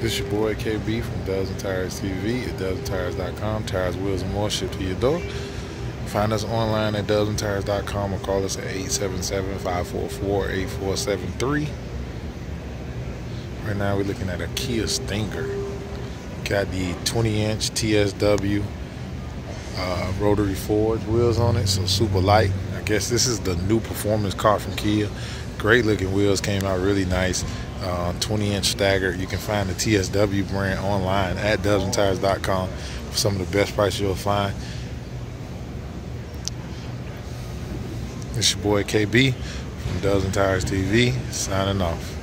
This your boy KB from and Tires TV at dubsandtires.com. Tires, wheels, and more shipped to your door. Find us online at dubsandtires.com or call us at 877-544-8473. Right now we're looking at a Kia Stinger. Got the 20-inch TSW uh, rotary forged wheels on it, so super light. I guess this is the new performance car from Kia. Great looking wheels, came out really nice uh, 20 inch stagger. You can find the TSW brand online at dubsandtires.com for some of the best prices you'll find. It's your boy KB from Dubs and Tires TV signing off.